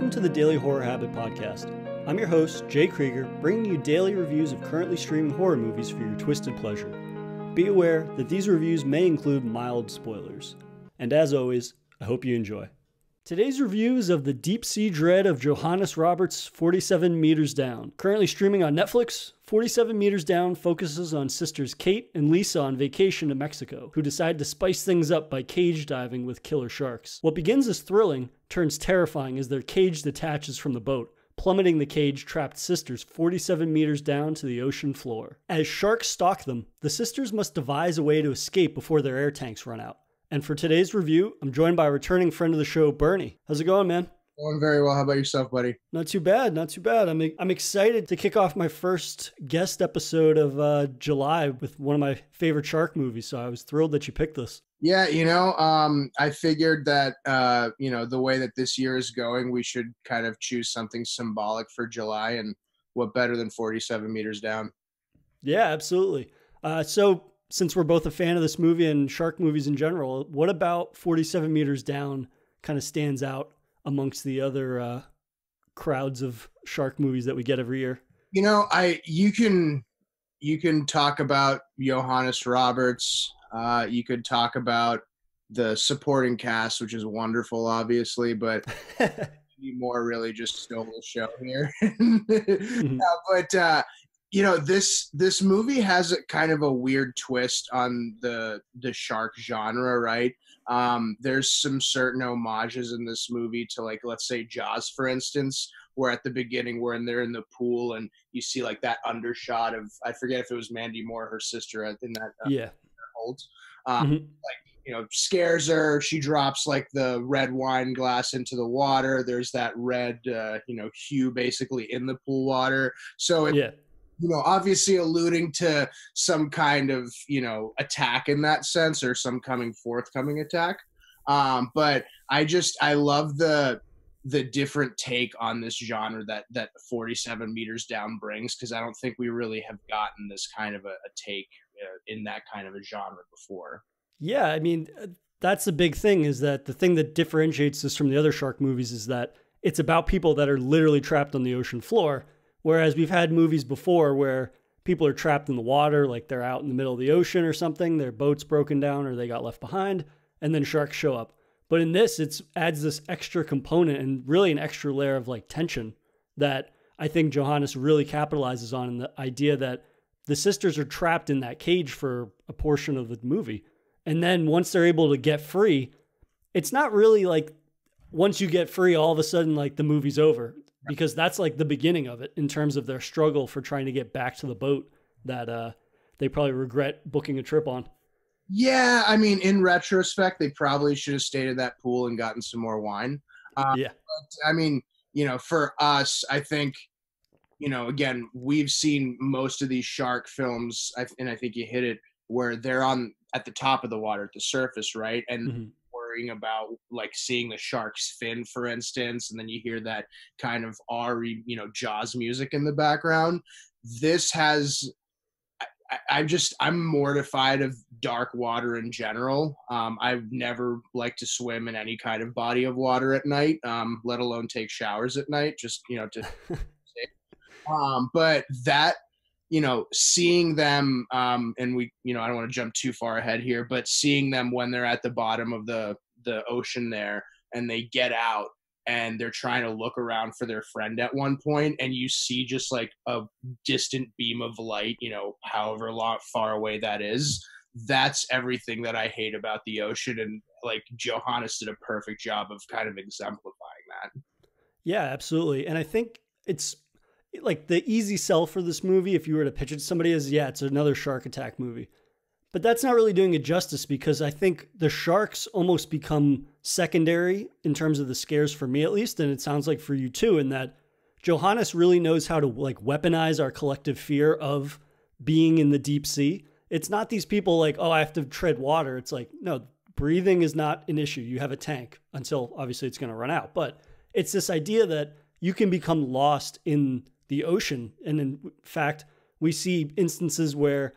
Welcome to the Daily Horror Habit Podcast. I'm your host, Jay Krieger, bringing you daily reviews of currently streaming horror movies for your twisted pleasure. Be aware that these reviews may include mild spoilers. And as always, I hope you enjoy. Today's review is of the deep sea dread of Johannes Roberts' 47 Meters Down. Currently streaming on Netflix, 47 Meters Down focuses on sisters Kate and Lisa on vacation to Mexico, who decide to spice things up by cage diving with killer sharks. What begins as thrilling turns terrifying as their cage detaches from the boat, plummeting the cage trapped sisters 47 meters down to the ocean floor. As sharks stalk them, the sisters must devise a way to escape before their air tanks run out. And for today's review, I'm joined by a returning friend of the show, Bernie. How's it going, man? Going very well. How about yourself, buddy? Not too bad. Not too bad. I'm I'm excited to kick off my first guest episode of uh, July with one of my favorite shark movies. So I was thrilled that you picked this. Yeah, you know, um, I figured that uh, you know the way that this year is going, we should kind of choose something symbolic for July, and what better than 47 meters down? Yeah, absolutely. Uh, so since we're both a fan of this movie and shark movies in general, what about 47 meters down kind of stands out amongst the other uh, crowds of shark movies that we get every year? You know, I you can you can talk about Johannes Roberts. Uh, you could talk about the supporting cast, which is wonderful, obviously, but Moore really just stole the show here. mm-hmm. uh, but uh, you know this this movie has a kind of a weird twist on the the shark genre right? Um there's some certain homages in this movie to like let's say jaws for instance where at the beginning when they're in there in the pool and you see like that undershot of i forget if it was mandy moore her sister in that uh, yeah. holds um, mm-hmm. like you know scares her she drops like the red wine glass into the water there's that red uh, you know hue basically in the pool water. So it, yeah you know, obviously alluding to some kind of, you know, attack in that sense or some coming forthcoming attack. Um, but I just I love the the different take on this genre that that 47 meters down brings because I don't think we really have gotten this kind of a, a take uh, in that kind of a genre before. Yeah, I mean uh, that's the big thing is that the thing that differentiates this from the other shark movies is that it's about people that are literally trapped on the ocean floor Whereas we've had movies before where people are trapped in the water, like they're out in the middle of the ocean or something, their boat's broken down or they got left behind, and then sharks show up. But in this, it adds this extra component and really an extra layer of like tension that I think Johannes really capitalizes on in the idea that the sisters are trapped in that cage for a portion of the movie. And then once they're able to get free, it's not really like once you get free, all of a sudden, like the movie's over because that's like the beginning of it in terms of their struggle for trying to get back to the boat that uh, they probably regret booking a trip on. Yeah, I mean, in retrospect, they probably should have stayed at that pool and gotten some more wine. Uh, yeah, but, I mean, you know, for us, I think, you know, again, we've seen most of these shark films, and I think you hit it where they're on at the top of the water, at the surface, right? And mm-hmm worrying about like seeing the shark's fin, for instance, and then you hear that kind of Ari, you know, Jaws music in the background. This has I, am just I'm mortified of dark water in general. Um, I've never liked to swim in any kind of body of water at night, um, let alone take showers at night. Just you know to. um, but that you know, seeing them, um, and we, you know, I don't want to jump too far ahead here, but seeing them when they're at the bottom of the the ocean there, and they get out and they're trying to look around for their friend at one point, and you see just like a distant beam of light, you know, however long far away that is. That's everything that I hate about the ocean, and like Johannes did a perfect job of kind of exemplifying that. Yeah, absolutely, and I think it's like the easy sell for this movie, if you were to pitch it to somebody, is yeah, it's another shark attack movie. But that's not really doing it justice because I think the sharks almost become secondary in terms of the scares for me at least, and it sounds like for you too, in that Johannes really knows how to like weaponize our collective fear of being in the deep sea. It's not these people like, oh, I have to tread water. It's like, no, breathing is not an issue. You have a tank until obviously it's going to run out. But it's this idea that you can become lost in the ocean. And in fact, we see instances where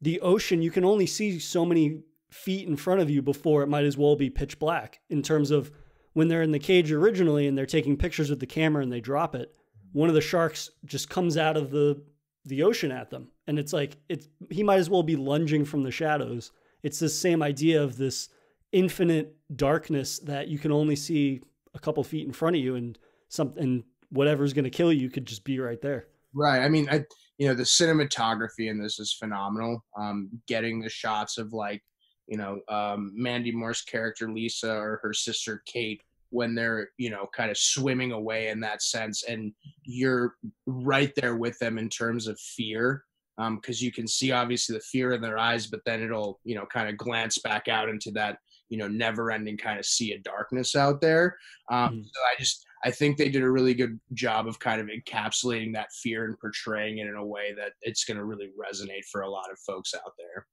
the ocean, you can only see so many feet in front of you before it might as well be pitch black in terms of when they're in the cage originally and they're taking pictures with the camera and they drop it, one of the sharks just comes out of the the ocean at them. And it's like it's he might as well be lunging from the shadows. It's the same idea of this infinite darkness that you can only see a couple feet in front of you and something whatever's going to kill you could just be right there. Right. I mean, I you know the cinematography in this is phenomenal. Um, getting the shots of like you know um, Mandy Moore's character Lisa or her sister Kate when they're you know kind of swimming away in that sense and you're right there with them in terms of fear because um, you can see obviously the fear in their eyes but then it'll you know kind of glance back out into that you know never ending kind of sea of darkness out there um, mm. so i just i think they did a really good job of kind of encapsulating that fear and portraying it in a way that it's going to really resonate for a lot of folks out there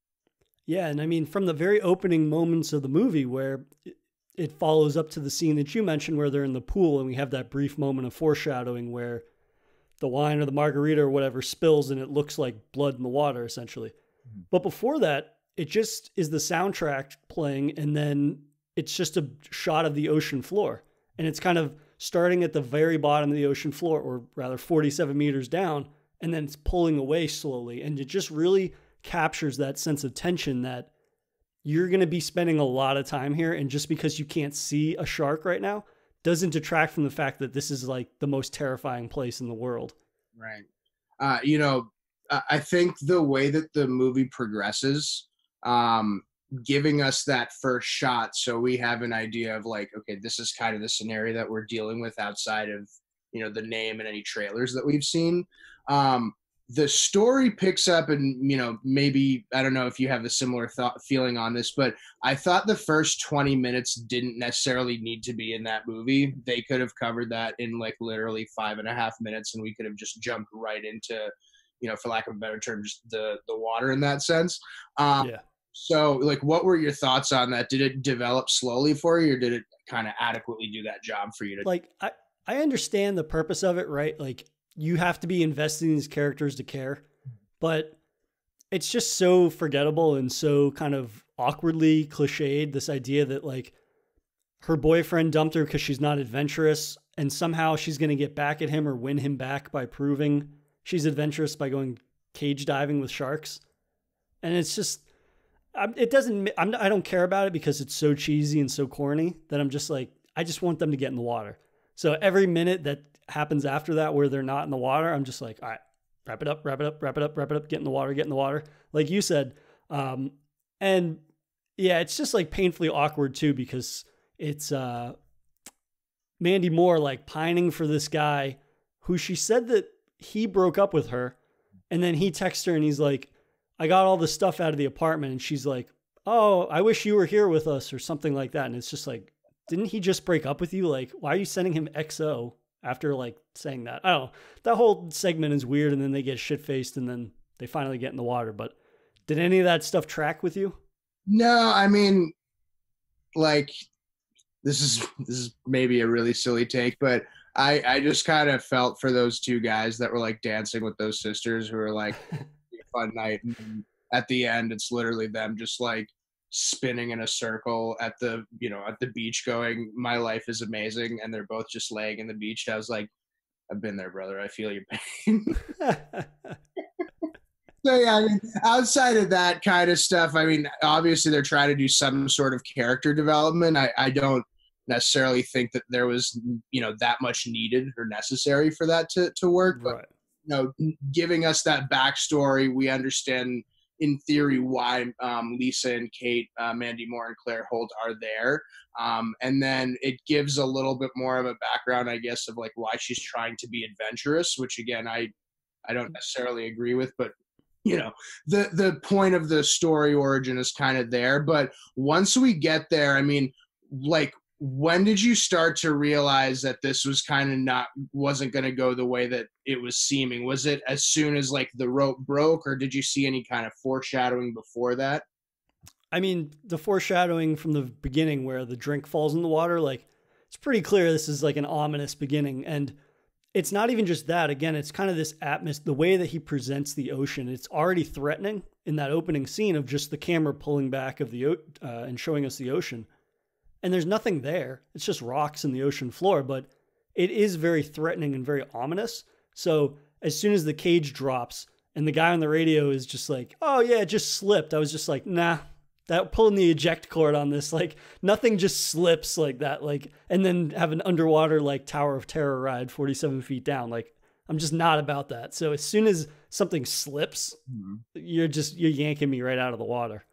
yeah and i mean from the very opening moments of the movie where it follows up to the scene that you mentioned where they're in the pool and we have that brief moment of foreshadowing where the wine or the margarita or whatever spills and it looks like blood in the water essentially. Mm-hmm. But before that, it just is the soundtrack playing and then it's just a shot of the ocean floor. And it's kind of starting at the very bottom of the ocean floor or rather 47 meters down and then it's pulling away slowly and it just really captures that sense of tension that you're going to be spending a lot of time here. And just because you can't see a shark right now doesn't detract from the fact that this is like the most terrifying place in the world. Right. Uh, you know, I think the way that the movie progresses, um, giving us that first shot so we have an idea of like, okay, this is kind of the scenario that we're dealing with outside of, you know, the name and any trailers that we've seen. Um, the story picks up and you know maybe i don't know if you have a similar thought feeling on this but i thought the first 20 minutes didn't necessarily need to be in that movie they could have covered that in like literally five and a half minutes and we could have just jumped right into you know for lack of a better term just the the water in that sense um yeah. So like what were your thoughts on that did it develop slowly for you or did it kind of adequately do that job for you to like i i understand the purpose of it right like you have to be invested in these characters to care. But it's just so forgettable and so kind of awkwardly cliched this idea that like her boyfriend dumped her because she's not adventurous and somehow she's going to get back at him or win him back by proving she's adventurous by going cage diving with sharks and it's just it doesn't I'm, i don't care about it because it's so cheesy and so corny that i'm just like i just want them to get in the water so every minute that happens after that where they're not in the water, I'm just like, all right, wrap it up, wrap it up, wrap it up, wrap it up, get in the water, get in the water. Like you said. Um, and yeah, it's just like painfully awkward too because it's uh, Mandy Moore like pining for this guy who she said that he broke up with her. And then he texts her and he's like, I got all the stuff out of the apartment. And she's like, Oh, I wish you were here with us or something like that. And it's just like, didn't he just break up with you? Like, why are you sending him XO? after like saying that. I don't know. That whole segment is weird, and then they get shit faced, and then they finally get in the water. But did any of that stuff track with you? No, I mean, like this is this is maybe a really silly take, but I I just kind of felt for those two guys that were like dancing with those sisters who were like fun night, and at the end it's literally them just like spinning in a circle at the you know at the beach going my life is amazing and they're both just laying in the beach. I was like i've been there brother. I feel your pain. So yeah i mean outside of that kind of stuff i mean obviously they're trying to do some sort of character development. I, I don't necessarily think that there was you know that much needed or necessary for that to, to work but right. You know giving us that backstory we understand in theory why um, Lisa and Kate, uh, Mandy Moore and Claire Holt are there. Um, and then it gives a little bit more of a background, I guess, of like why she's trying to be adventurous, which again I I don't necessarily agree with, but you know the the point of the story origin is kind of there. But once we get there, I mean, like when did you start to realize that this was kind of not wasn't going to go the way that it was seeming? Was it as soon as like the rope broke or did you see any kind of foreshadowing before that? I mean the foreshadowing from the beginning where the drink falls in the water like it's pretty clear this is like an ominous beginning. And it's not even just that. Again it's kind of this atmosphere the way that he presents the ocean. It's already threatening in that opening scene of just the camera pulling back of the uh, and showing us the ocean and there's nothing there. It's just rocks in the ocean floor, but it is very threatening and very ominous. So as soon as the cage drops and the guy on the radio is just like, "Oh yeah, it just slipped," I was just like, "Nah." That pulling the eject cord on this, like nothing just slips like that, like and then have an underwater like Tower of Terror ride 47 feet down. Like I'm just not about that. So as soon as something slips, mm-hmm. you're just you're yanking me right out of the water.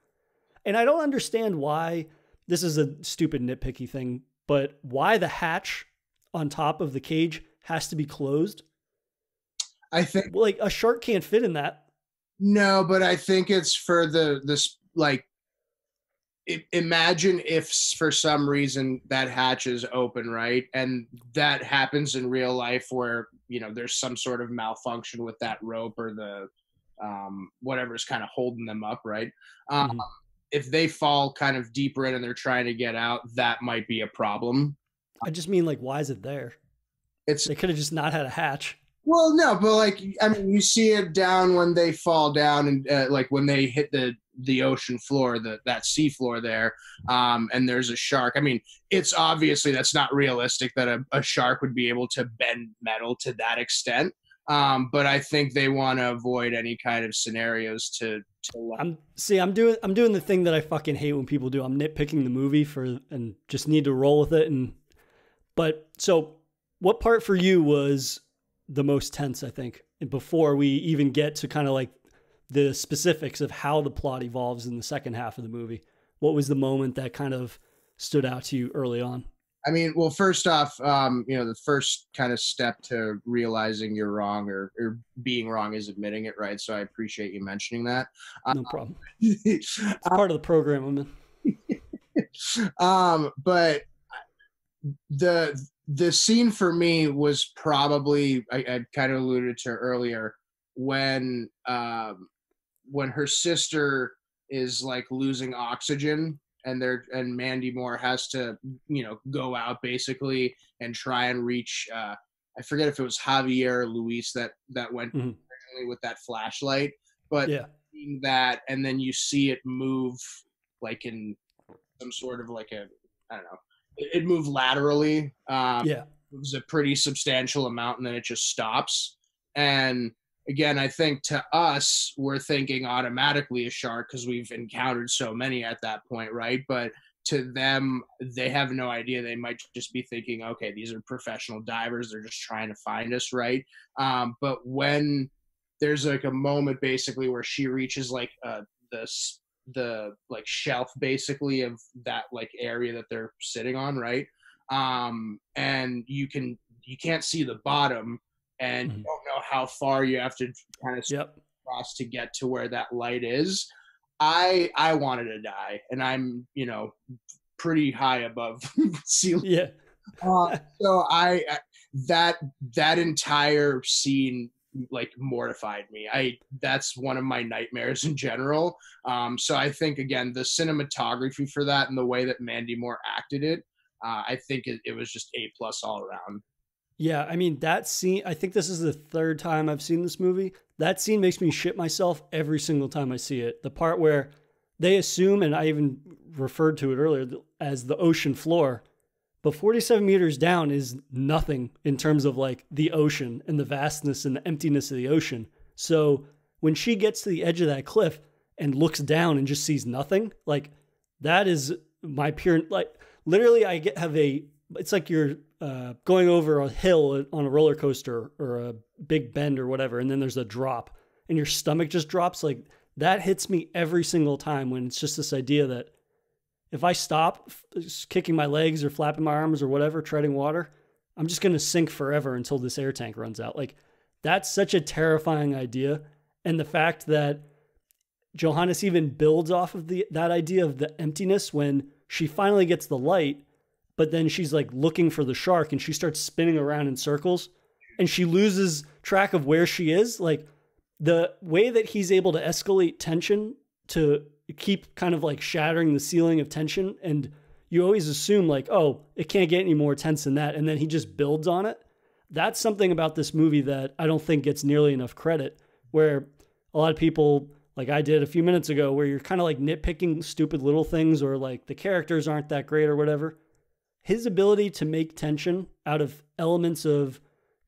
And I don't understand why this is a stupid nitpicky thing, but why the hatch on top of the cage has to be closed. I think like a shark can't fit in that. No, but I think it's for the this like imagine if for some reason that hatch is open, right? And that happens in real life where, you know, there's some sort of malfunction with that rope or the um whatever's kind of holding them up, right? Um mm-hmm. If they fall kind of deeper in and they're trying to get out, that might be a problem. I just mean like, why is it there? It's they could have just not had a hatch. Well, no, but like I mean, you see it down when they fall down and uh, like when they hit the the ocean floor, the that sea floor there, um, and there's a shark. I mean, it's obviously that's not realistic that a, a shark would be able to bend metal to that extent. Um, but I think they want to avoid any kind of scenarios to. to I'm see. I'm doing. I'm doing the thing that I fucking hate when people do. I'm nitpicking the movie for and just need to roll with it and but so, what part for you was the most tense? I think before we even get to kind of like the specifics of how the plot evolves in the second half of the movie. What was the moment that kind of stood out to you early on? I mean, well, first off, um, you know, the first kind of step to realizing you're wrong or, or being wrong is admitting it, right? So I appreciate you mentioning that. No um, problem. it's part of the program, I'm um, but the the scene for me was probably I, I kind of alluded to earlier when um, when her sister is like losing oxygen and they're and Mandy Moore has to you know go out basically and try and reach uh, I forget if it was Javier or Luis that that went mm-hmm. with that flashlight but yeah. that and then you see it move like in some sort of like a I don't know it moved laterally. Um, yeah, it was a pretty substantial amount, and then it just stops. And again, I think to us, we're thinking automatically a shark because we've encountered so many at that point, right? But to them, they have no idea. They might just be thinking, okay, these are professional divers. They're just trying to find us, right? Um, but when there's like a moment basically where she reaches like uh, the the like shelf basically of that like area that they're sitting on, right? Um, and you can you can't see the bottom, and mm-hmm. you don't know how far you have to kind of yep. cross to get to where that light is. I I wanted to die, and I'm you know pretty high above ceiling. Yeah. uh, so I, I that that entire scene like mortified me. I that's one of my nightmares in general. Um, so I think again the cinematography for that and the way that Mandy Moore acted it, uh, I think it, it was just a plus all around. Yeah, I mean that scene. I think this is the third time I've seen this movie. That scene makes me shit myself every single time I see it. The part where they assume, and I even referred to it earlier as the ocean floor but 47 meters down is nothing in terms of like the ocean and the vastness and the emptiness of the ocean. So when she gets to the edge of that cliff and looks down and just sees nothing, like that is my pure, like literally, I get, have a, it's like you're uh, going over a hill on a roller coaster or a big bend or whatever, and then there's a drop and your stomach just drops. Like that hits me every single time when it's just this idea that if I stop kicking my legs or flapping my arms or whatever, treading water, I'm just going to sink forever until this air tank runs out. Like, that's such a terrifying idea. And the fact that Johannes even builds off of the that idea of the emptiness when she finally gets the light, but then she's like looking for the shark and she starts spinning around in circles and she loses track of where she is. Like the way that he's able to escalate tension to keep kind of like shattering the ceiling of tension and you always assume like oh it can't get any more tense than that and then he just builds on it that's something about this movie that i don't think gets nearly enough credit where a lot of people like I did a few minutes ago, where you're kind of like nitpicking stupid little things or like the characters aren't that great or whatever. His ability to make tension out of elements of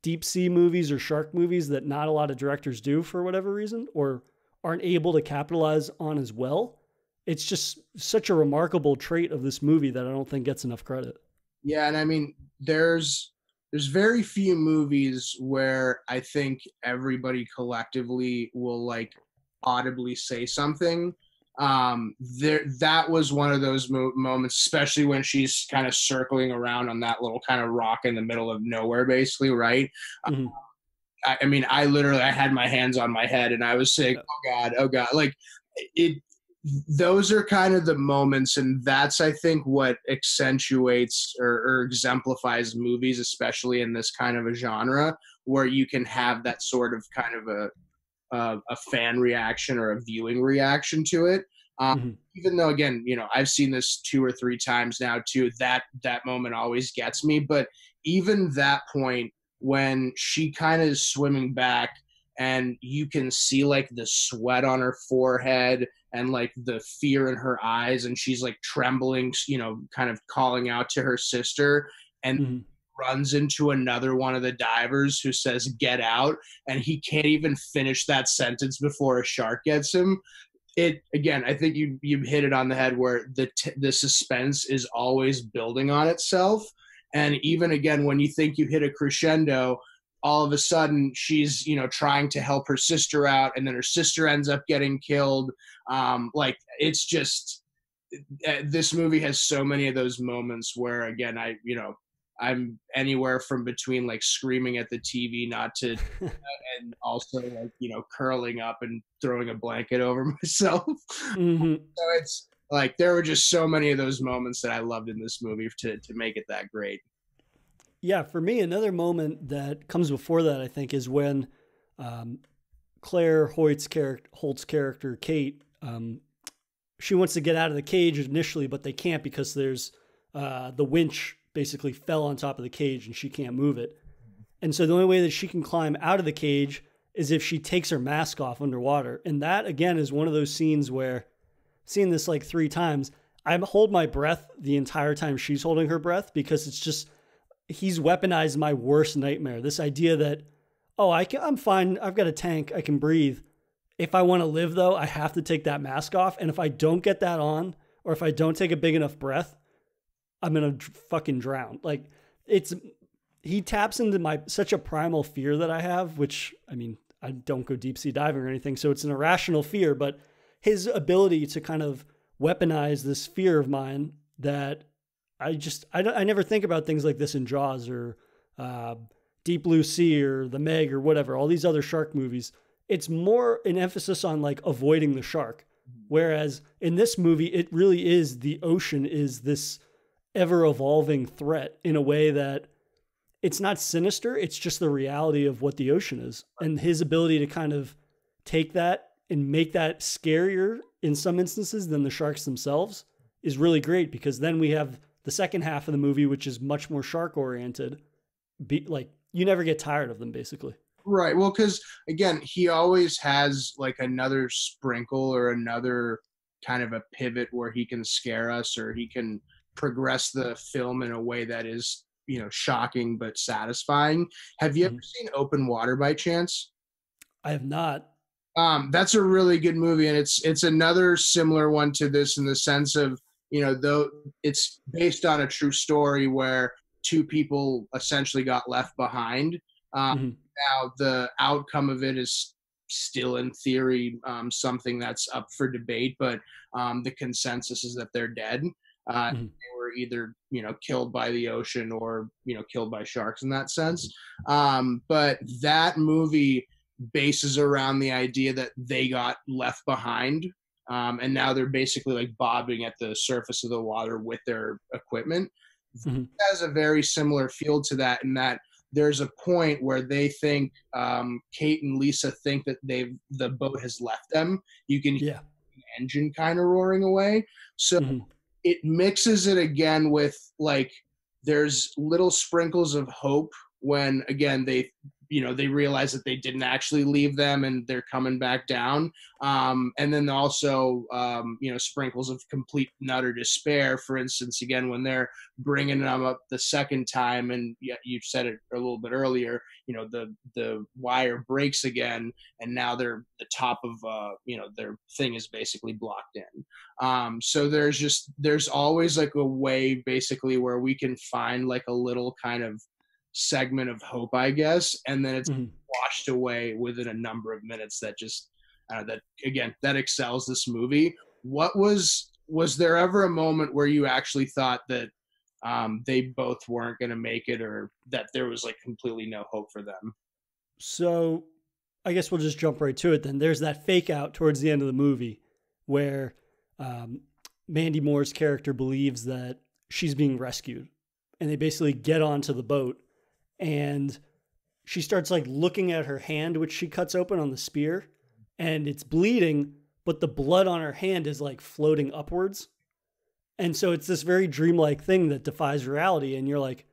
deep sea movies or shark movies that not a lot of directors do for whatever reason or aren't able to capitalize on as well. It's just such a remarkable trait of this movie that I don't think gets enough credit. Yeah, and I mean, there's there's very few movies where I think everybody collectively will like audibly say something. Um, there that was one of those mo- moments, especially when she's kind of circling around on that little kind of rock in the middle of nowhere, basically, right? Mm-hmm. I, I mean, I literally I had my hands on my head and I was saying, "Oh God, oh God!" Like it those are kind of the moments and that's i think what accentuates or, or, exemplifies movies especially in this kind of a genre where you can have that sort of kind of a a, a fan reaction or a viewing reaction to it um, mm-hmm. even though again you know i've seen this two or three times now too that that moment always gets me but even that point when she kind of is swimming back and you can see like the sweat on her forehead and like the fear in her eyes and she's like trembling you know kind of calling out to her sister and mm-hmm. Runs into another one of the divers who says get out and he can't even finish that sentence before a shark gets him. It again i think you you hit it on the head where the t- the suspense is always building on itself. And even again when you think you hit a crescendo all of a sudden she's you know trying to help her sister out and then her sister ends up getting killed. Um like it's just eh, this movie has so many of those moments where again i you know i'm anywhere from between like screaming at the tv not to and also like you know curling up and throwing a blanket over myself mm-hmm. so it's like there were just so many of those moments that i loved in this movie to to make it that great yeah, for me, another moment that comes before that, I think, is when um, Claire Hoyt's character, Holt's character, Kate, um, she wants to get out of the cage initially, but they can't because there's uh, the winch basically fell on top of the cage and she can't move it. And so the only way that she can climb out of the cage is if she takes her mask off underwater. And that, again, is one of those scenes where, seeing this like three times, I hold my breath the entire time she's holding her breath because it's just he's weaponized my worst nightmare. This idea that, oh, I can, I'm fine. I've got a tank. I can breathe. If I want to live, though, I have to take that mask off. And if I don't get that on, or if I don't take a big enough breath, I'm gonna fucking drown. Like it's he taps into my such a primal fear that I have, which I mean I don't go deep sea diving or anything, so it's an irrational fear. But his ability to kind of weaponize this fear of mine that I just I, I never think about things like this in Jaws or uh, Deep Blue Sea or The Meg or whatever. All these other shark movies. It's more an emphasis on like avoiding the shark, whereas in this movie it really is the ocean is this ever evolving threat in a way that it's not sinister. It's just the reality of what the ocean is, and his ability to kind of take that and make that scarier in some instances than the sharks themselves is really great because then we have the second half of the movie, which is much more shark oriented, be like you never get tired of them basically. Right. Well, because again, he always has like another sprinkle or another kind of a pivot where he can scare us or he can progress the film in a way that is, you know, shocking but satisfying. Have you mm-hmm. ever seen Open Water by chance? I have not. Um, that's a really good movie, and it's it's another similar one to this in the sense of you know, though it's based on a true story where two people essentially got left behind. Um, mm-hmm. Now, the outcome of it is still, in theory, um, something that's up for debate, but um, the consensus is that they're dead. Uh, mm-hmm. They were either, you know, killed by the ocean or, you know, killed by sharks in that sense. Um, but that movie bases around the idea that they got left behind um, and now they're basically like bobbing at the surface of the water with their equipment. Mm-hmm. has a very similar feel to that in that there's a point where they think um, Kate and Lisa think that they've the boat has left them. You can yeah. the engine kind of roaring away. So mm-hmm. It mixes it again with like there's little sprinkles of hope when again they you know they realize that they didn't actually leave them and they're coming back down. Um, and then also um, you know sprinkles of complete and utter despair. For instance again when they're bringing them up the second time and you said it a little bit earlier you know the the wire breaks again and now they're the top of uh, you know their thing is basically blocked in. Um, so there's just there's always like a way basically where we can find like a little kind of segment of hope, I guess, and then it's mm-hmm. washed away within a number of minutes. That just uh, that again that excels this movie. What was was there ever a moment where you actually thought that um, they both weren't going to make it, or that there was like completely no hope for them? So, I guess we'll just jump right to it. Then there's that fake out towards the end of the movie where um, Mandy Moore's character believes that she's being rescued, and they basically get onto the boat and she starts like looking at her hand, which she cuts open on the spear, and it's bleeding, but the blood on her hand is like floating upwards. And so it's this very dreamlike thing that defies reality. And you're like,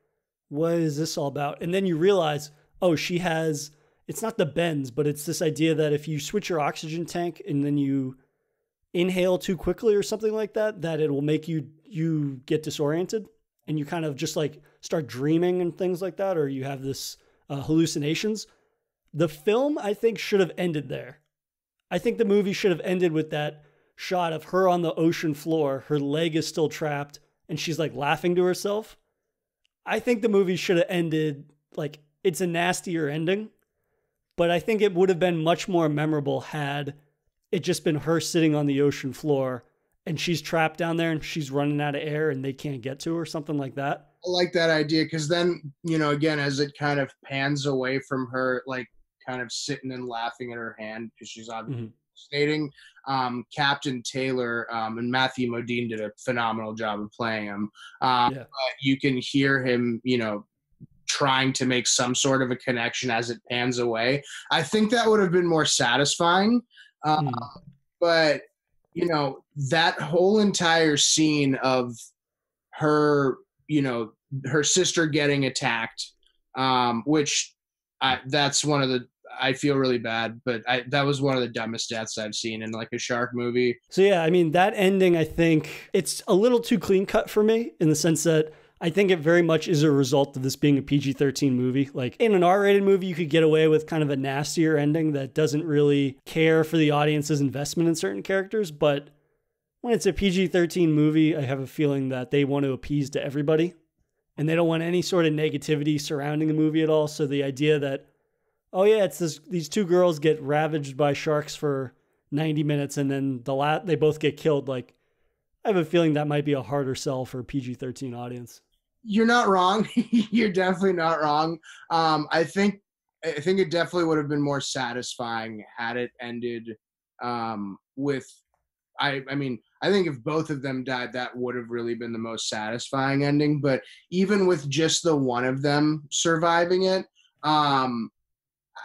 what is this all about? And then you realize, oh, she has, it's not the bends, but it's this idea that if you switch your oxygen tank and then you inhale too quickly or something like that, that it will make you, you get disoriented and you kind of just like start dreaming and things like that, or you have this uh, hallucinations. The film, I think, should have ended there. I think the movie should have ended with that shot of her on the ocean floor. Her leg is still trapped, and she's like laughing to herself. I think the movie should have ended like it's a nastier ending, but I think it would have been much more memorable had it just been her sitting on the ocean floor and she's trapped down there and she's running out of air and they can't get to her, something like that. I like that idea because then, you know, again, as it kind of pans away from her, like kind of sitting and laughing at her hand because she's obviously mm-hmm. stating um, Captain Taylor um, and Matthew Modine did a phenomenal job of playing him. Um, yeah. you can hear him, you know, trying to make some sort of a connection as it pans away. I think that would have been more satisfying. mm. But you know that whole entire scene of her you know her sister getting attacked um which I, that's one of the I feel really bad, but I, that was one of the dumbest deaths I've seen in like a shark movie. So yeah, I mean that ending, I think it's a little too clean cut for me in the sense that I think it very much is a result of this being a PG 13 movie. Like in an R rated movie, you could get away with kind of a nastier ending that doesn't really care for the audience's investment in certain characters. But when it's a PG 13 movie, I have a feeling that they want to appease to everybody and they don't want any sort of negativity surrounding the movie at all. So the idea that, oh yeah, it's this, these two girls get ravaged by sharks for 90 minutes and then the la- they both get killed. Like, I have a feeling that might be a harder sell for a PG 13 audience you're not wrong. you're definitely not wrong. Um, I think I think it definitely would have been more satisfying had it ended um, with. I I mean I think if both of them died, that would have really been the most satisfying ending. But even with just the one of them surviving it, um,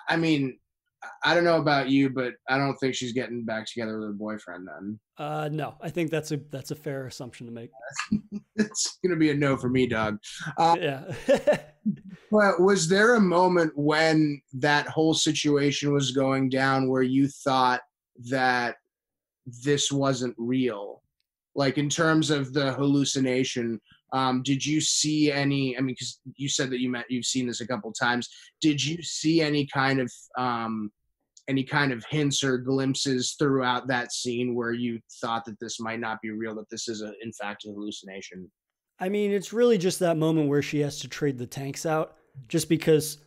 I mean, I don't know about you, but I don't think she's getting back together with her boyfriend then. Uh, no, I think that's a that's a fair assumption to make. it's gonna be a no for me, dog. Uh, yeah. but was there a moment when that whole situation was going down where you thought that this wasn't real? Like in terms of the hallucination, um, did you see any? I mean, because you said that you met, you've seen this a couple times. Did you see any kind of um, any kind of hints or glimpses throughout that scene where you thought that this might not be real, that this is a, in fact a hallucination? I mean, it's really just that moment where she has to trade the tanks out, just because.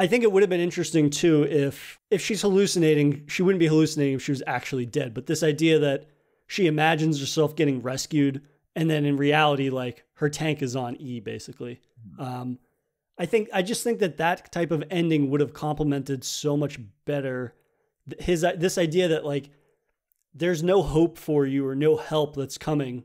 I think it would have been interesting too if if she's hallucinating, she wouldn't be hallucinating if she was actually dead. But this idea that she imagines herself getting rescued and then in reality like her tank is on e basically mm-hmm. um, i think i just think that that type of ending would have complemented so much better his this idea that like there's no hope for you or no help that's coming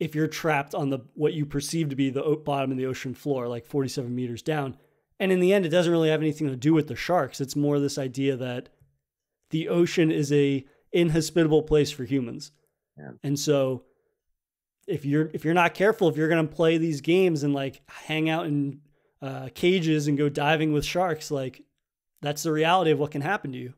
if you're trapped on the what you perceive to be the bottom of the ocean floor like 47 meters down and in the end it doesn't really have anything to do with the sharks it's more this idea that the ocean is a inhospitable place for humans yeah. and so if you're if you're not careful, if you're gonna play these games and like hang out in uh, cages and go diving with sharks, like that's the reality of what can happen to you.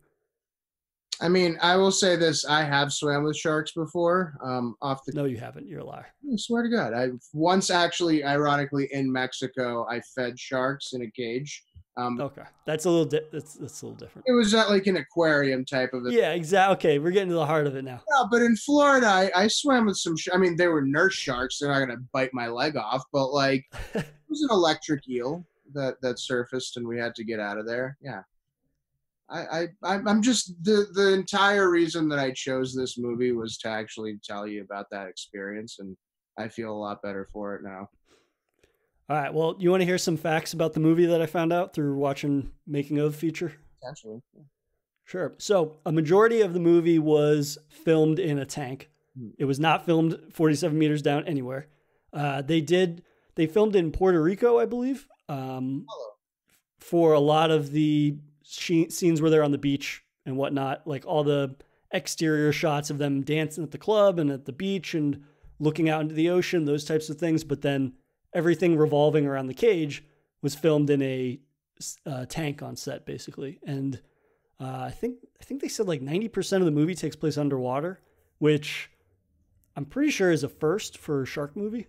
I mean, I will say this: I have swam with sharks before. Um, off the no, you haven't. You're a liar. I swear to God, I once actually, ironically, in Mexico, I fed sharks in a cage. Um, okay, that's a little di- that's that's a little different. It was at like an aquarium type of. A- yeah, exactly. Okay, we're getting to the heart of it now. Yeah, but in Florida, I, I swam with some. Sh- I mean, they were nurse sharks. They're not gonna bite my leg off, but like, it was an electric eel that that surfaced, and we had to get out of there. Yeah. I, I I'm just the the entire reason that I chose this movie was to actually tell you about that experience, and I feel a lot better for it now. All right. Well, you want to hear some facts about the movie that I found out through watching making of feature? Potentially. Sure. So a majority of the movie was filmed in a tank. Hmm. It was not filmed 47 meters down anywhere. Uh, they did. They filmed in Puerto Rico, I believe, um, for a lot of the scenes where they're on the beach and whatnot, like all the exterior shots of them dancing at the club and at the beach and looking out into the ocean, those types of things. But then everything revolving around the cage was filmed in a uh, tank on set, basically. And uh, I think I think they said like ninety percent of the movie takes place underwater, which I'm pretty sure is a first for a shark movie.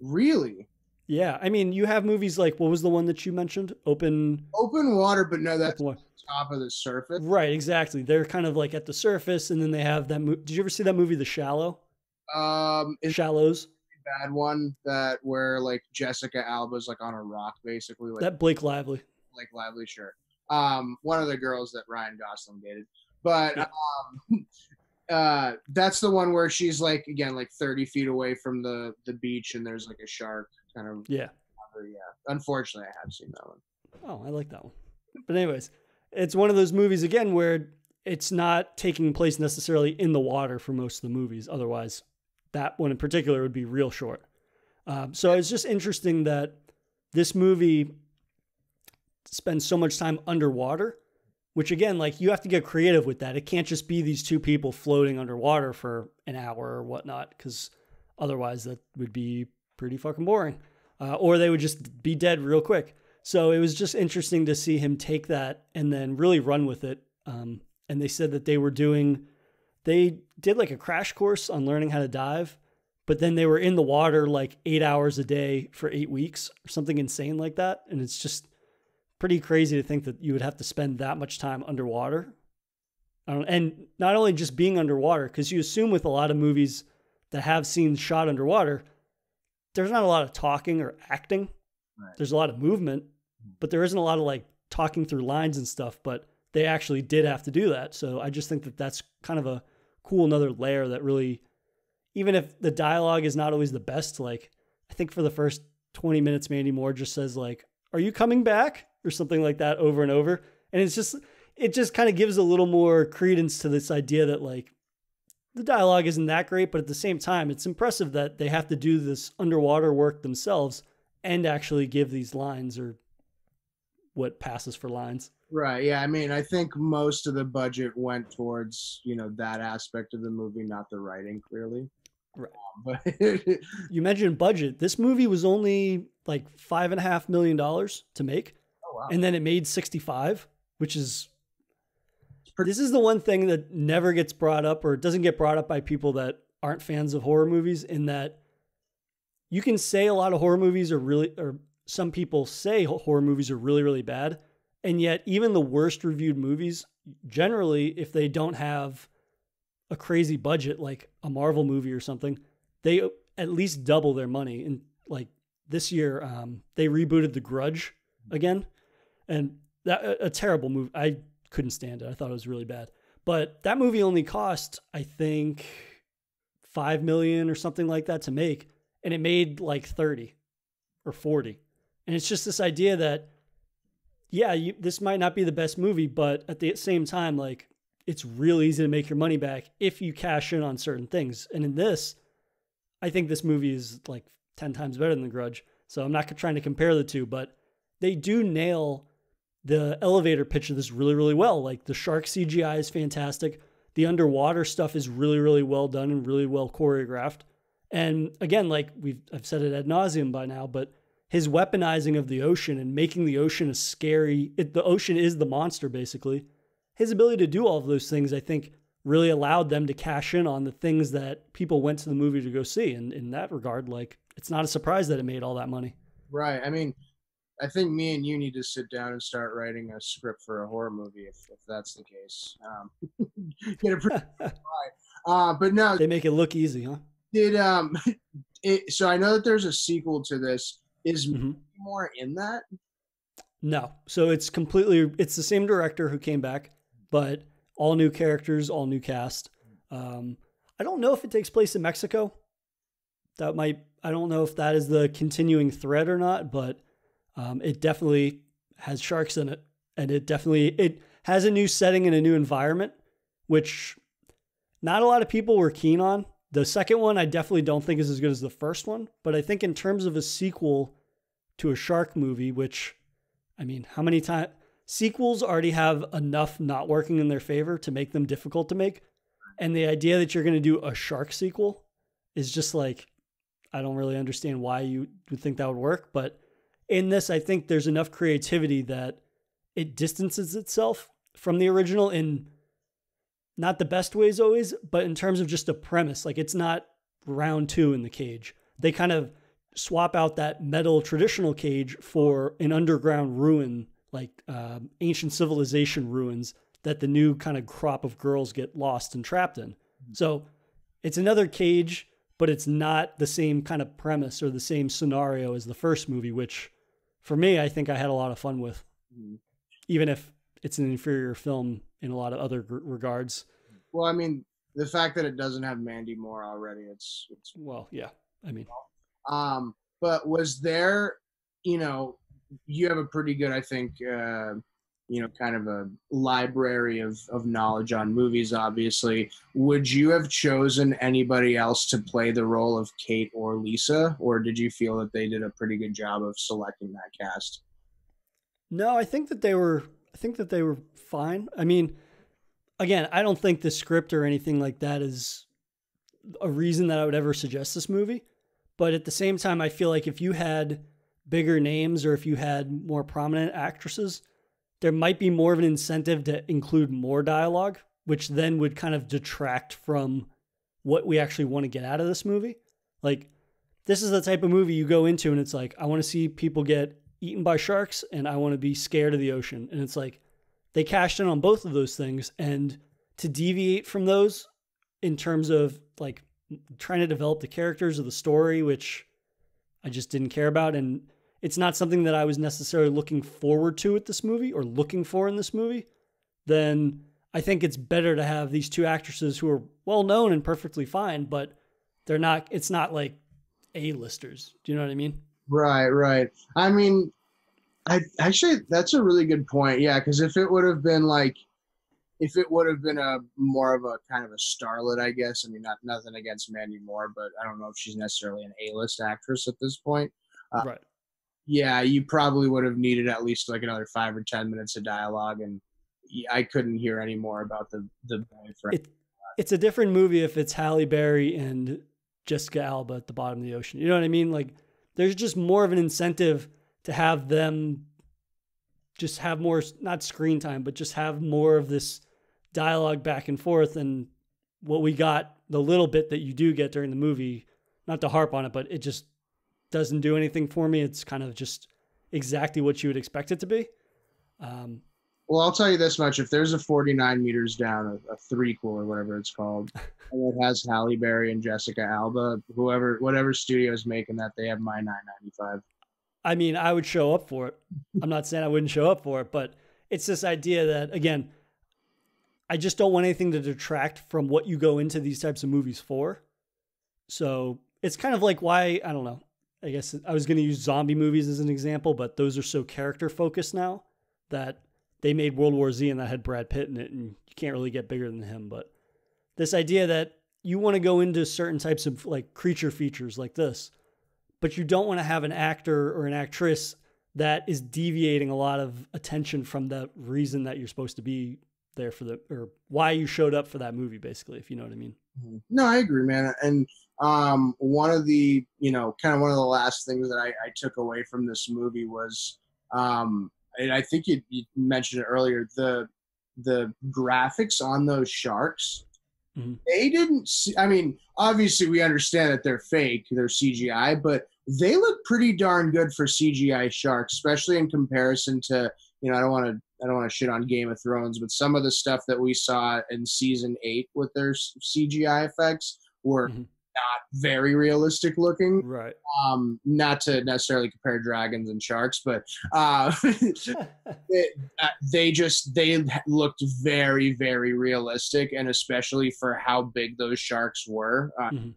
Really? Yeah, I mean, you have movies like what was the one that you mentioned? Open Open water, but no, that's top of the surface. Right, exactly. They're kind of like at the surface, and then they have that. Mo- Did you ever see that movie, The Shallow? Um, Shallows. Bad one that where like Jessica Alba's like on a rock, basically. Like that Blake Lively. Blake Lively, sure. Um, one of the girls that Ryan Gosling dated, but yeah. um, uh, that's the one where she's like again like 30 feet away from the the beach, and there's like a shark kind of yeah. yeah. Unfortunately i have seen that one. Oh i like that one. But anyways it's one of those movies again where it's not taking place necessarily in the water for most of the movies. Otherwise that one in particular would be real short. Um, so it's just interesting that this movie spends so much time underwater which again like you have to get creative with that. It can't just be these two people floating underwater for an hour or whatnot because otherwise that would be pretty fucking boring. Uh, or they would just be dead real quick. So it was just interesting to see him take that and then really run with it. Um, and they said that they were doing, they did like a crash course on learning how to dive, but then they were in the water like eight hours a day for eight weeks or something insane like that. And it's just pretty crazy to think that you would have to spend that much time underwater. and not only just being underwater, because you assume with a lot of movies that have scenes shot underwater, there's not a lot of talking or acting. Right. There's a lot of movement, mm-hmm. but there isn't a lot of like talking through lines and stuff. But they actually did have to do that. So I just think that that's kind of a cool another layer that really, even if the dialogue is not always the best, like I think for the first 20 minutes, Mandy Moore just says like, "Are you coming back?" or something like that over and over, and it's just it just kind of gives a little more credence to this idea that like the dialogue isn't that great, but at the same time, it's impressive that they have to do this underwater work themselves and actually give these lines or what passes for lines. Right. Yeah. I mean, I think most of the budget went towards, you know, that aspect of the movie, not the writing, clearly. Right. Um, but you mentioned budget. This movie was only like five and a half million dollars to make. Oh, wow. And then it made 65, which is this is the one thing that never gets brought up or doesn't get brought up by people that aren't fans of horror movies in that you can say a lot of horror movies are really or some people say horror movies are really really bad. And yet even the worst reviewed movies generally if they don't have a crazy budget like a Marvel movie or something they at least double their money. And like this year um, they rebooted The Grudge again. And that a, a terrible movie I couldn't stand it. I thought it was really bad. But that movie only cost, I think, five million or something like that to make, and it made like thirty or forty. And it's just this idea that, yeah, you, this might not be the best movie, but at the same time, like it's real easy to make your money back if you cash in on certain things. And in this, I think this movie is like ten times better than The Grudge. So I'm not trying to compare the two, but they do nail the elevator pitch of this really, really well. Like the shark CGI is fantastic. The underwater stuff is really, really well done and really well choreographed. And again, like we've I've said it ad nauseum by now, but his weaponizing of the ocean and making the ocean a scary it, the ocean is the monster basically his ability to do all of those things i think really allowed them to cash in on the things that people went to the movie to go see and in that regard like it's not a surprise that it made all that money right i mean i think me and you need to sit down and start writing a script for a horror movie if, if that's the case um, get a pretty uh, but no they make it look easy huh did um it, so i know that there's a sequel to this is mm-hmm. more in that no so it's completely it's the same director who came back but all new characters, all new cast. Um, I don't know if it takes place in Mexico. That might, I don't know if that is the continuing thread or not, but um, it definitely has sharks in it. And it definitely, it has a new setting and a new environment, which not a lot of people were keen on. The second one, I definitely don't think is as good as the first one, but I think in terms of a sequel to a shark movie, which, I mean, how many times, sequels already have enough not working in their favor to make them difficult to make. And the idea that you're going to do a shark sequel is just like, I don't really understand why you would think that would work. But in this, I think there's enough creativity that it distances itself from the original in not the best ways always, but in terms of just a premise. Like it's not round two in the cage. They kind of swap out that metal traditional cage for an underground ruin like uh, ancient civilization ruins that the new kind of crop of girls get lost and trapped in. Mm-hmm. So it's another cage, but it's not the same kind of premise or the same scenario as the first movie, which for me, I think I had a lot of fun with, mm-hmm. even if it's an inferior film in a lot of other g- regards. Well, I mean, the fact that it doesn't have Mandy Moore already, it's it's well, yeah. I mean, um, but was there, you know, you have a pretty good, I think, uh, you know, kind of a library of, of knowledge on movies, obviously. Would you have chosen anybody else to play the role of Kate or Lisa, or did you feel that they did a pretty good job of selecting that cast? No, I think that they were, I think that they were fine. I mean, again, I don't think the script or anything like that is a reason that I would ever suggest this movie. But at the same time, I feel like if you had bigger names or if you had more prominent actresses, there might be more of an incentive to include more dialogue, which then would kind of detract from what we actually want to get out of this movie. Like, this is the type of movie you go into and it's like, I want to see people get eaten by sharks and I want to be scared of the ocean. And it's like, they cashed in on both of those things. And to deviate from those in terms of like trying to develop the characters of the story, which I just didn't care about. And it's not something that I was necessarily looking forward to with this movie or looking for in this movie, then I think it's better to have these two actresses who are well known and perfectly fine, but they're not, it's not like A-listers. Do you know what I mean? Right, right. I mean, I actually, that's a really good point. Yeah, because if it would have been like, if it would have been a more of a kind of a starlet, I guess. I mean, not nothing against Mandy Moore, but I don't know if she's necessarily an A-list actress at this point. Uh, right. Yeah, you probably would have needed at least like another five or ten minutes of dialogue, and I couldn't hear any more about the the boyfriend. It, it's a different movie if it's Halle Berry and Jessica Alba at the bottom of the ocean. You know what I mean? Like, there's just more of an incentive to have them just have more not screen time, but just have more of this dialogue back and forth and what we got the little bit that you do get during the movie not to harp on it but it just doesn't do anything for me it's kind of just exactly what you would expect it to be um, well i'll tell you this much if there's a 49 meters down a, a threequel or whatever it's called and it has halle berry and jessica alba whoever whatever studio is making that they have my 995 i mean i would show up for it i'm not saying i wouldn't show up for it but it's this idea that again I just don't want anything to detract from what you go into these types of movies for. So it's kind of like why, I don't know. I guess I was going to use zombie movies as an example, but those are so character focused now that they made World War Z and that had Brad Pitt in it, and you can't really get bigger than him. But this idea that you want to go into certain types of like creature features like this, but you don't want to have an actor or an actress that is deviating a lot of attention from the reason that you're supposed to be there for the or why you showed up for that movie basically if you know what i mean mm-hmm. no i agree man and um, one of the you know kind of one of the last things that I, I took away from this movie was um, and i think you, you mentioned it earlier the the graphics on those sharks mm-hmm. they didn't see i mean obviously we understand that they're fake they're cgi but they look pretty darn good for cgi sharks especially in comparison to you know i don't want to I don't want to shit on Game of Thrones, but some of the stuff that we saw in season eight with their CGI effects were mm-hmm. not very realistic looking. Right. Um, not to necessarily compare dragons and sharks, but uh, it, uh, they just they looked very very realistic, and especially for how big those sharks were. Uh, mm-hmm.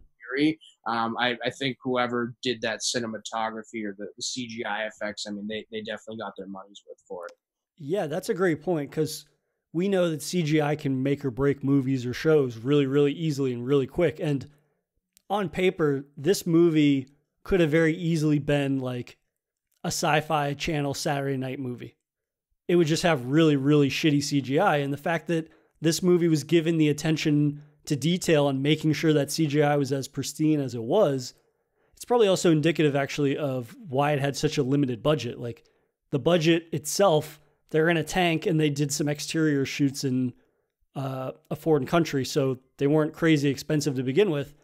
Um, I, I, think whoever did that cinematography or the, the, CGI effects, I mean, they, they definitely got their money's worth for it. Yeah, that's a great point because we know that CGI can make or break movies or shows really, really easily and really quick. And on paper, this movie could have very easily been like a sci fi channel Saturday night movie. It would just have really, really shitty CGI. And the fact that this movie was given the attention to detail and making sure that CGI was as pristine as it was, it's probably also indicative actually of why it had such a limited budget. Like the budget itself they're in a tank and they did some exterior shoots in uh, a foreign country, so they weren't crazy expensive to begin with.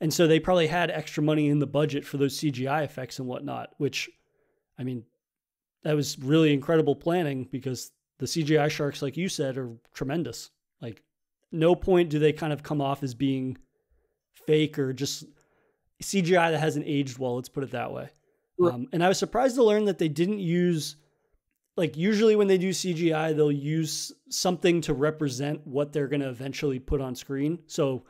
And so they probably had extra money in the budget for those CGI effects and whatnot, which, I mean, that was really incredible planning because the CGI sharks, like you said, are tremendous. Like, no point do they kind of come off as being fake or just CGI that hasn't aged well. Let's put it that way. Um, and I was surprised to learn that they didn't use like usually when they do CGI, they'll use something to represent what they're going to eventually put on screen. So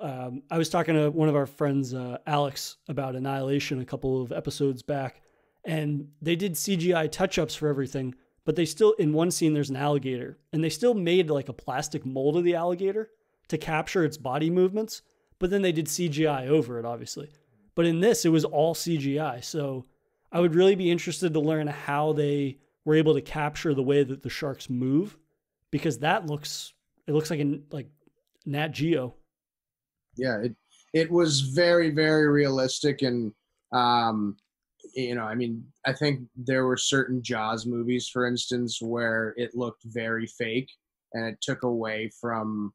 um, I was talking to one of our friends, uh, Alex, about Annihilation a couple of episodes back, and they did CGI touch ups for everything, but they still, in one scene, there's an alligator, and they still made like a plastic mold of the alligator to capture its body movements, but then they did CGI over it, obviously. But in this, it was all CGI. So I would really be interested to learn how they were able to capture the way that the sharks move because that looks it looks like a like Nat Geo. Yeah, it it was very very realistic and um you know, I mean, I think there were certain Jaws movies, for instance, where it looked very fake, and it took away from,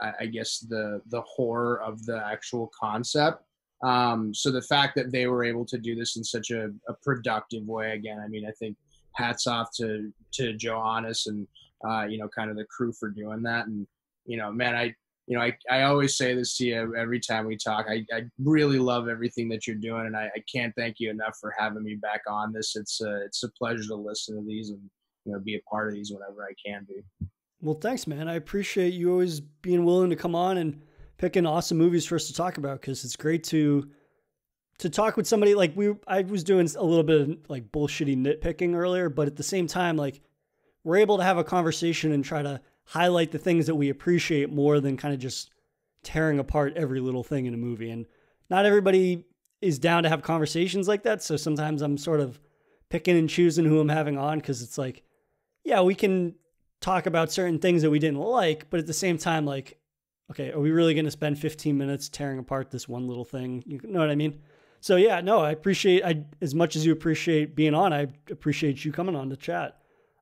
I guess, the the horror of the actual concept. Um, so the fact that they were able to do this in such a, a productive way, again, I mean, I think hats off to to Johannes and uh, you know, kind of the crew for doing that. And you know, man, I you know, I, I always say this to you every time we talk. I, I really love everything that you're doing, and I, I can't thank you enough for having me back on this. It's a, it's a pleasure to listen to these and you know be a part of these whenever I can be. Well, thanks, man. I appreciate you always being willing to come on and picking awesome movies for us to talk about because it's great to to talk with somebody like we I was doing a little bit of like bullshitty nitpicking earlier, but at the same time, like we're able to have a conversation and try to highlight the things that we appreciate more than kind of just tearing apart every little thing in a movie. And not everybody is down to have conversations like that. So sometimes I'm sort of picking and choosing who I'm having on because it's like, yeah, we can talk about certain things that we didn't like, but at the same time, like okay, are we really going to spend 15 minutes tearing apart this one little thing? You know what I mean? So yeah, no, I appreciate I as much as you appreciate being on. I appreciate you coming on to chat.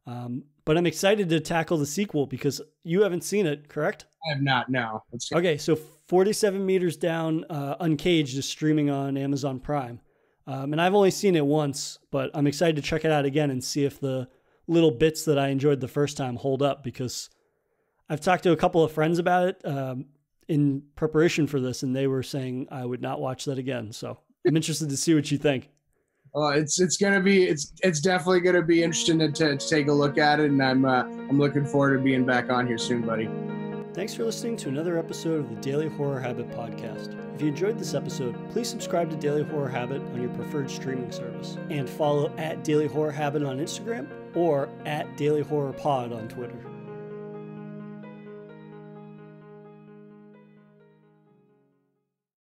Um, but I'm excited to tackle the sequel because you haven't seen it, correct? I have not. No. Okay, so 47 meters down, uh, Uncaged is streaming on Amazon Prime, um, and I've only seen it once, but I'm excited to check it out again and see if the little bits that I enjoyed the first time hold up because I've talked to a couple of friends about it um, in preparation for this, and they were saying I would not watch that again. So I'm interested to see what you think. Well, it's it's gonna be it's it's definitely gonna be interesting to, to, to take a look at it, and I'm uh, I'm looking forward to being back on here soon, buddy. Thanks for listening to another episode of the Daily Horror Habit podcast. If you enjoyed this episode, please subscribe to Daily Horror Habit on your preferred streaming service and follow at Daily Horror Habit on Instagram or at Daily Horror Pod on Twitter.